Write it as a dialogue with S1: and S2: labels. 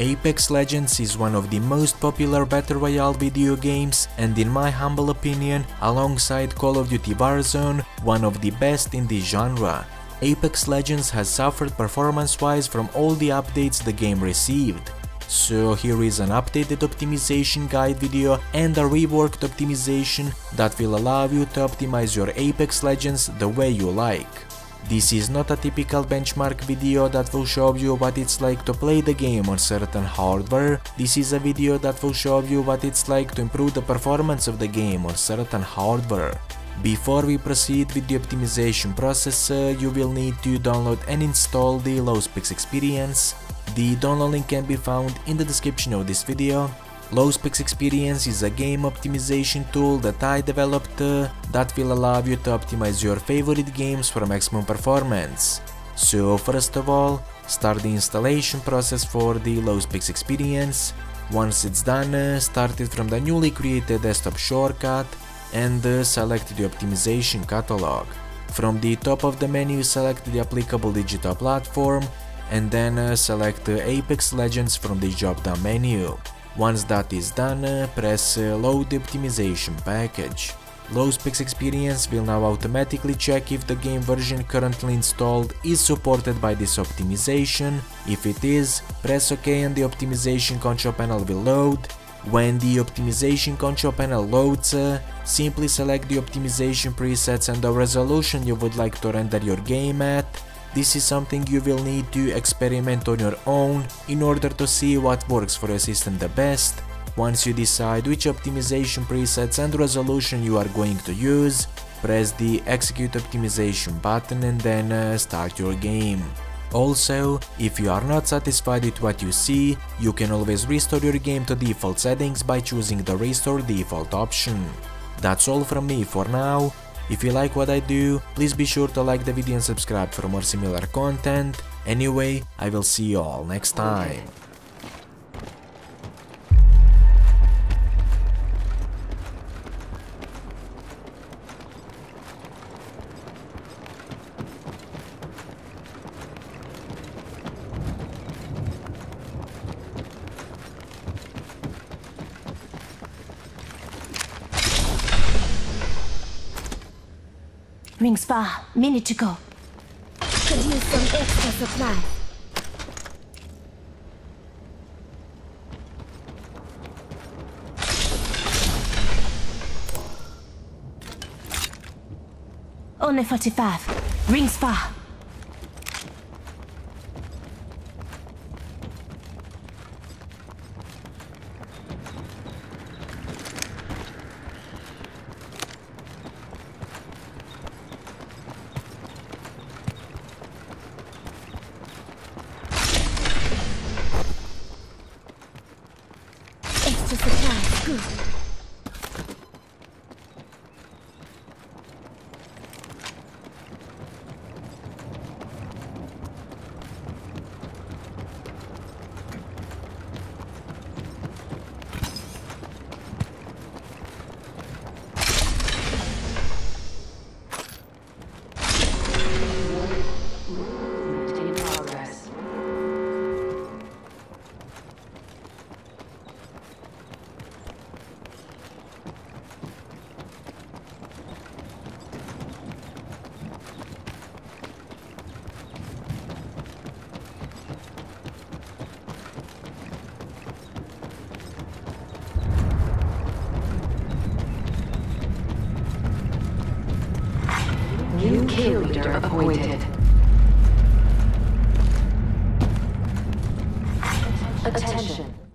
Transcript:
S1: Apex Legends is one of the most popular Battle Royale video games and in my humble opinion, alongside Call of Duty Warzone, one of the best in the genre. Apex Legends has suffered performance-wise from all the updates the game received. So here is an updated optimization guide video and a reworked optimization that will allow you to optimize your Apex Legends the way you like. This is not a typical benchmark video that will show you what it's like to play the game on certain hardware, this is a video that will show you what it's like to improve the performance of the game on certain hardware. Before we proceed with the optimization process, you will need to download and install the LowSpecs experience. The download link can be found in the description of this video. LowSpecs Experience is a game optimization tool that I developed uh, that will allow you to optimize your favorite games for maximum performance. So first of all, start the installation process for the LowSpecs Experience. Once it's done, uh, start it from the newly created desktop shortcut and uh, select the optimization catalog. From the top of the menu select the applicable digital platform and then uh, select Apex Legends from the drop-down menu. Once that is done, press load optimization package. LowSpecs Experience will now automatically check if the game version currently installed is supported by this optimization. If it is, press OK and the optimization control panel will load. When the optimization control panel loads, uh, simply select the optimization presets and the resolution you would like to render your game at. This is something you will need to experiment on your own in order to see what works for your system the best. Once you decide which optimization presets and resolution you are going to use, press the execute optimization button and then uh, start your game. Also, if you are not satisfied with what you see, you can always restore your game to default settings by choosing the restore default option. That's all from me for now, if you like what I do, please be sure to like the video and subscribe for more similar content. Anyway, I will see you all next time.
S2: Rings far. Minute to go.
S3: Could use some extra supply.
S2: Only 45. Rings far.
S4: New kill leader appointed. Attention.